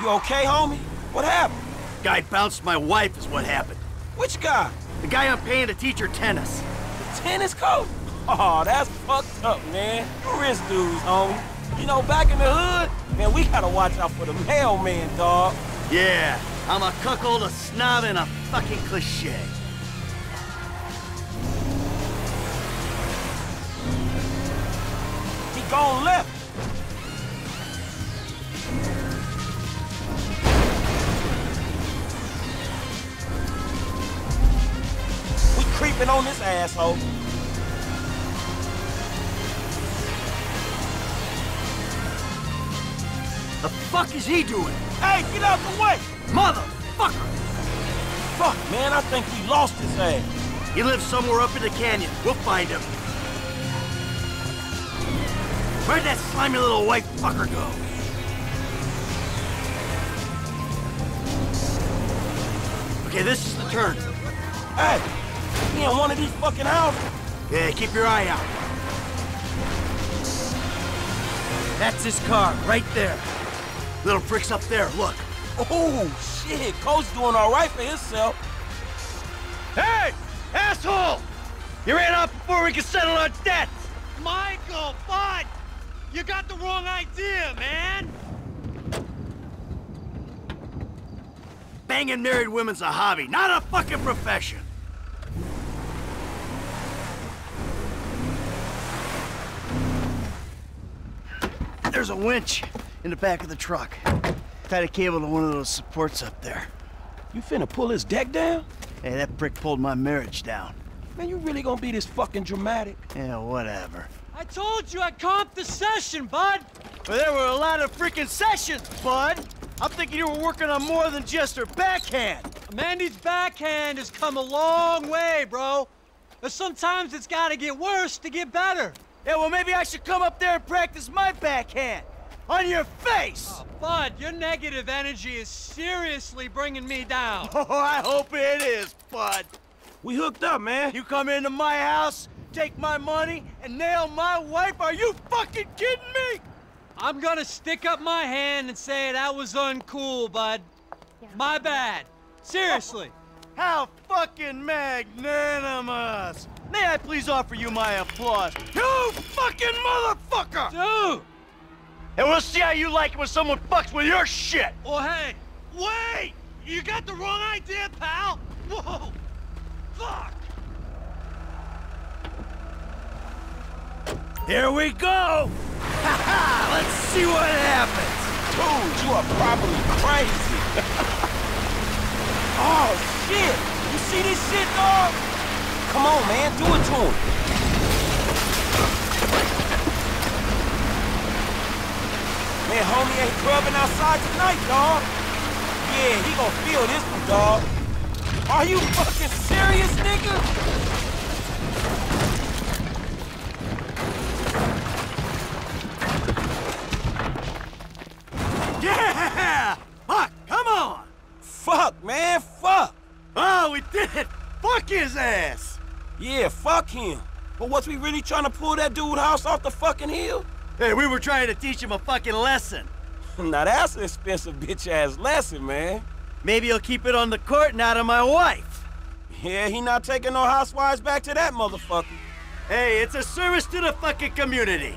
You okay, homie? What happened? Guy bounced my wife is what happened. Which guy? The guy I'm paying to teach her tennis. The tennis coach? Oh, that's fucked up, man. You rich dudes, homie. You know, back in the hood, man, we gotta watch out for the mailman, dog. Yeah, I'm a cuckold, a snob, and a fucking cliche. He gone left. On this asshole. The fuck is he doing? Hey, get out the way! Motherfucker! Fuck, man, I think we lost his ass. He lives somewhere up in the canyon. We'll find him. Where'd that slimy little white fucker go? Okay, this is the turn. Hey, he in one of these fucking houses. Yeah, keep your eye out. That's his car, right there. Little prick's up there, look. Oh, shit, Cole's doing all right for himself. Hey! Asshole! You ran off before we could settle our debts! Michael, Bud! You got the wrong idea, man! Banging married women's a hobby, not a fucking profession! There's a winch in the back of the truck. Tied a cable to one of those supports up there. You finna pull his deck down? Hey, that prick pulled my marriage down. Man, you really gonna be this fucking dramatic? Yeah, whatever. I told you I comped the session, bud! But there were a lot of freaking sessions, bud! I'm thinking you were working on more than just her backhand! Mandy's backhand has come a long way, bro. But sometimes it's gotta get worse to get better. Yeah, well, maybe I should come up there and practice my backhand! On your face! Oh, Bud, your negative energy is seriously bringing me down. Oh, I hope it is, bud! We hooked up, man. You come into my house, take my money, and nail my wife? Are you fucking kidding me? I'm gonna stick up my hand and say that was uncool, bud. My bad. Seriously. How fucking magnanimous! May I please offer you my applause? You fucking motherfucker! Dude! And we'll see how you like it when someone fucks with your shit! Well, hey, wait! You got the wrong idea, pal! Whoa! Fuck! Here we go! Ha ha! Let's see what happens! Dude, you are probably crazy. oh, shit. You see this shit, dog? Come on, man. Do it to him. Man, homie ain't clubbing outside tonight, dog. Yeah, he gonna feel this one, dog. Are you fucking serious, nigga? Yeah! Fuck, come on! Fuck, man, fuck. Oh, we did it! Fuck his ass! Yeah, fuck him. But was we really trying to pull that dude house off the fucking hill? Hey, we were trying to teach him a fucking lesson. now that's an expensive bitch-ass lesson, man. Maybe he'll keep it on the court and out of my wife. Yeah, he not taking no housewives back to that motherfucker. Hey, it's a service to the fucking community.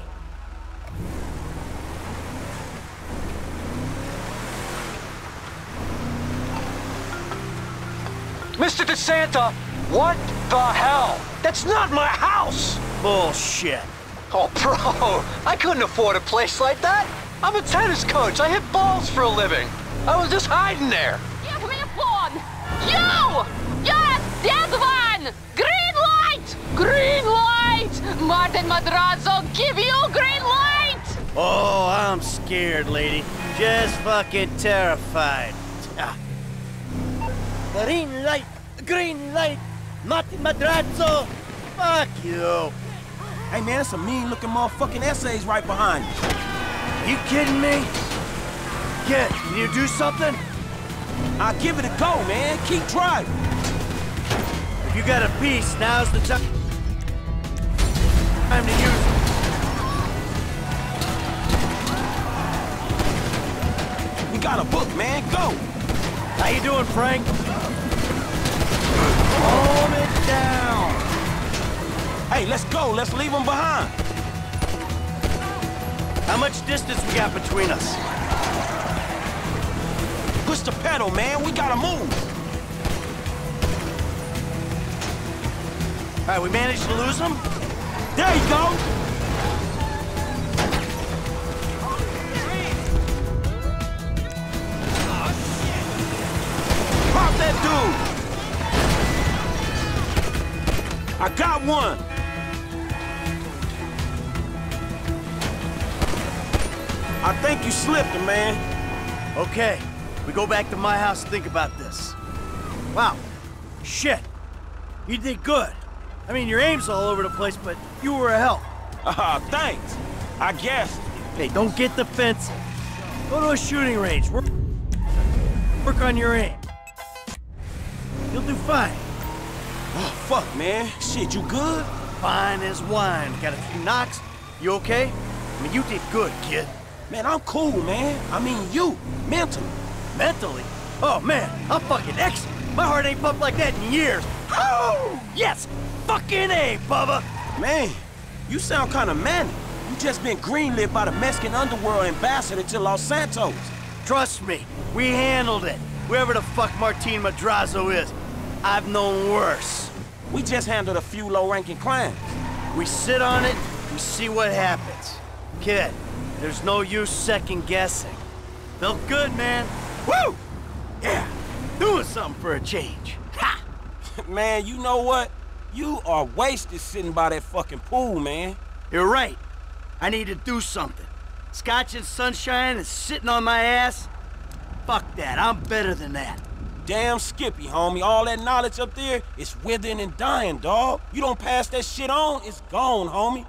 Mr. De Santa, what the hell? That's not my house! Bullshit. Oh, bro, I couldn't afford a place like that. I'm a tennis coach. I hit balls for a living. I was just hiding there. Give me a phone! You! Yes, that one! Green light! Green light! Martin Madrazo, give you green light! Oh, I'm scared, lady. Just fucking terrified. Ah. Green light! Green light! Martin Madrazo! Fuck you! Hey, man, some mean-looking motherfucking essays right behind you. You kidding me? Kid, can you do something? I'll give it a go, man. Keep driving. If you got a piece, now's the time time to use it. We got a book, man. Go. How you doing, Frank? It down. Hey, let's go. Let's leave them behind. How much distance we got between us? Push the pedal, man. We gotta move. All right, we managed to lose them? There you go. Got one. I think you slipped him, man. Okay, we go back to my house and think about this. Wow, shit. You did good. I mean, your aim's all over the place, but you were a help. Ah, thanks. I guess. Hey, don't get defensive. Go to a shooting range. Work, work on your aim. You'll do fine. Oh, fuck, man. Shit, you good? Fine as wine. Got a few knocks? You okay? I mean, you did good, kid. Man, I'm cool, man. I mean, you, mentally. Mentally? Oh, man, I'm fucking excellent. My heart ain't pumped like that in years. Oh, yes! Fucking A, Bubba! Man, you sound kind of manic. You just been greenlit by the Mexican underworld ambassador to Los Santos. Trust me, we handled it. Whoever the fuck Martin Madrazo is, I've known worse. We just handled a few low-ranking crimes. We sit on it, we see what happens. Kid, there's no use second guessing. Felt good, man. Woo! Yeah, doing something for a change. Ha! man, you know what? You are wasted sitting by that fucking pool, man. You're right. I need to do something. Scotch and sunshine and sitting on my ass? Fuck that, I'm better than that. Damn Skippy, homie. All that knowledge up there is withering and dying, dog. You don't pass that shit on, it's gone, homie.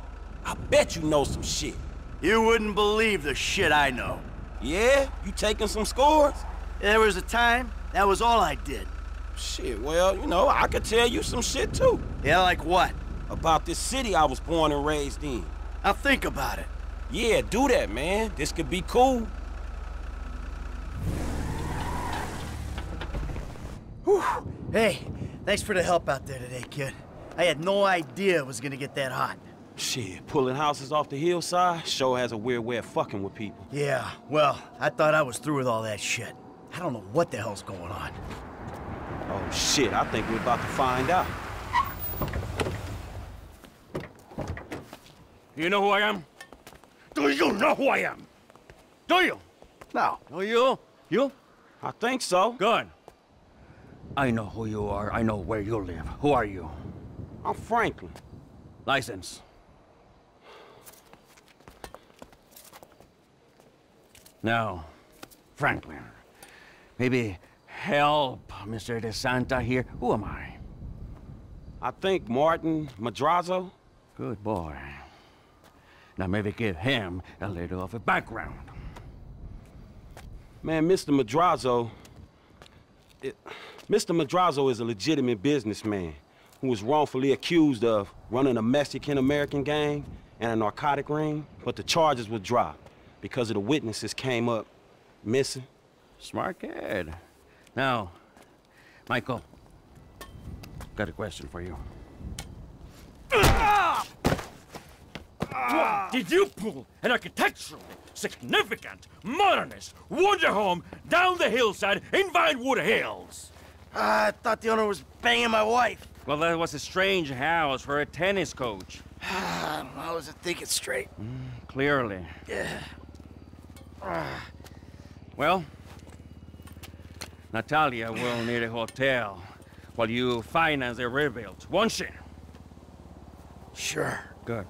I bet you know some shit. You wouldn't believe the shit I know. Yeah? You taking some scores? There was a time, that was all I did. Shit, well, you know, I could tell you some shit too. Yeah, like what? About this city I was born and raised in. I'll think about it. Yeah, do that, man. This could be cool. Whew. Hey, thanks for the help out there today, kid. I had no idea it was gonna get that hot. Shit, pulling houses off the hillside sure has a weird way of fucking with people. Yeah, well, I thought I was through with all that shit. I don't know what the hell's going on. Oh shit, I think we're about to find out. You know who I am? Do you know who I am? Do you? No. No, you? You? I think so. Good. I know who you are. I know where you live. Who are you? I'm Franklin. License. Now, Franklin, maybe help Mr. De Santa here. Who am I? I think Martin Madrazo. Good boy. Now maybe give him a little of a background. Man, Mr. Madrazo... It, Mr. Madrazo is a legitimate businessman who was wrongfully accused of running a Mexican-American gang and a narcotic ring, but the charges were dropped because of the witnesses came up missing. Smart kid. Now, Michael, got a question for you. What did you pull an architectural, significant, modernist wonder home down the hillside in Vinewood Hills? Ah, I thought the owner was banging my wife. Well, that was a strange house for a tennis coach. Ah, I wasn't thinking straight. Clearly. Yeah. Well, Natalia will need a hotel while you finance the rebuild, won't she? Sure. Good.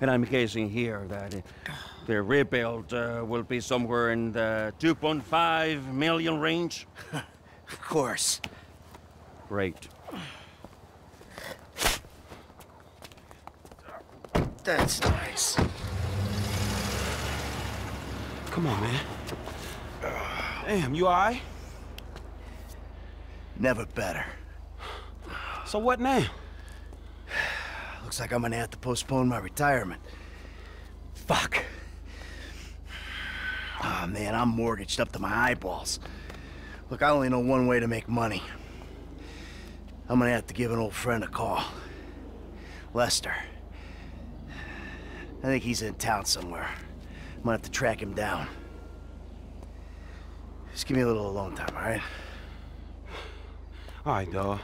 And I'm guessing here that uh, The rebuild uh, will be somewhere in the 2.5 million range. Of course. Great. That's nice. Come on, man. Damn, you all right? Never better. So what now? Looks like I'm gonna have to postpone my retirement. Fuck. Oh man, I'm mortgaged up to my eyeballs. Look, I only know one way to make money. I'm gonna have to give an old friend a call. Lester. I think he's in town somewhere. I'm gonna have to track him down. Just give me a little alone time, alright? All right, dawg.